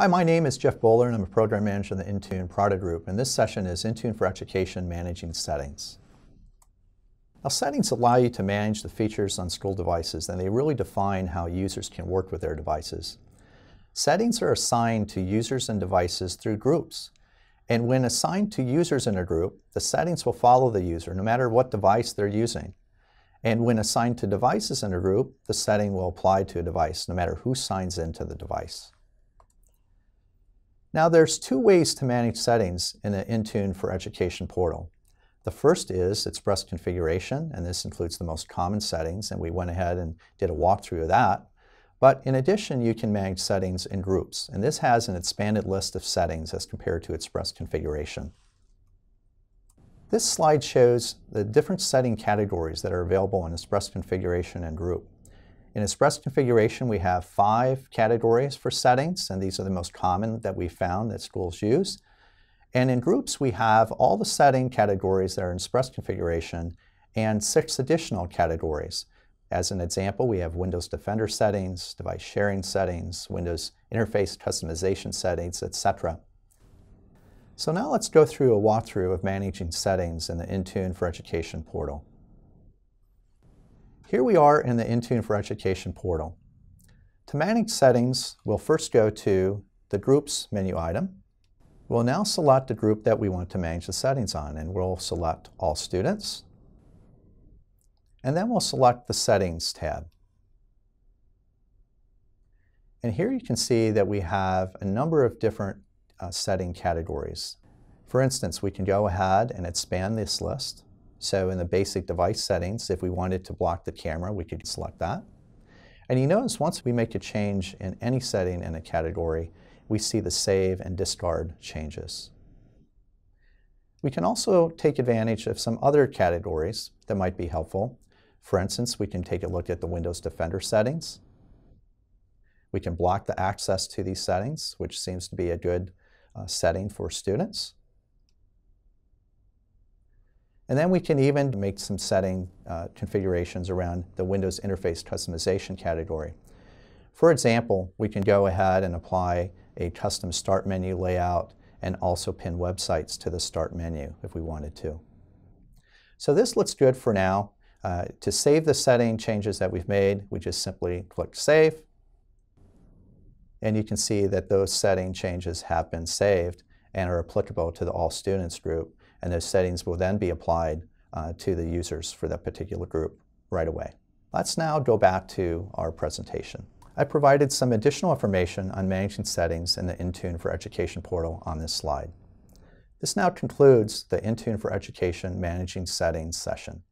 Hi, my name is Jeff Bowler and I'm a Program Manager in the Intune product group and this session is Intune for Education Managing Settings. Now settings allow you to manage the features on school devices and they really define how users can work with their devices. Settings are assigned to users and devices through groups. And when assigned to users in a group, the settings will follow the user no matter what device they're using. And when assigned to devices in a group, the setting will apply to a device no matter who signs into the device. Now there's two ways to manage settings in the Intune for Education portal. The first is Express configuration, and this includes the most common settings, and we went ahead and did a walkthrough of that. But in addition, you can manage settings in groups, and this has an expanded list of settings as compared to Express configuration. This slide shows the different setting categories that are available in Express configuration and group. In Express configuration, we have five categories for settings, and these are the most common that we found that schools use. And in groups, we have all the setting categories that are in Express configuration and six additional categories. As an example, we have Windows Defender settings, device sharing settings, Windows interface customization settings, etc. So now let's go through a walkthrough of managing settings in the Intune for Education portal. Here we are in the Intune for Education portal. To manage settings, we'll first go to the Groups menu item. We'll now select the group that we want to manage the settings on, and we'll select All Students. And then we'll select the Settings tab. And here you can see that we have a number of different uh, setting categories. For instance, we can go ahead and expand this list. So in the basic device settings, if we wanted to block the camera, we could select that. And you notice once we make a change in any setting in a category, we see the save and discard changes. We can also take advantage of some other categories that might be helpful. For instance, we can take a look at the Windows Defender settings. We can block the access to these settings, which seems to be a good uh, setting for students. And then we can even make some setting uh, configurations around the Windows Interface Customization category. For example, we can go ahead and apply a custom start menu layout and also pin websites to the start menu if we wanted to. So this looks good for now. Uh, to save the setting changes that we've made, we just simply click Save and you can see that those setting changes have been saved and are applicable to the All Students group. And those settings will then be applied uh, to the users for that particular group right away. Let's now go back to our presentation. I provided some additional information on managing settings in the Intune for Education portal on this slide. This now concludes the Intune for Education Managing Settings session.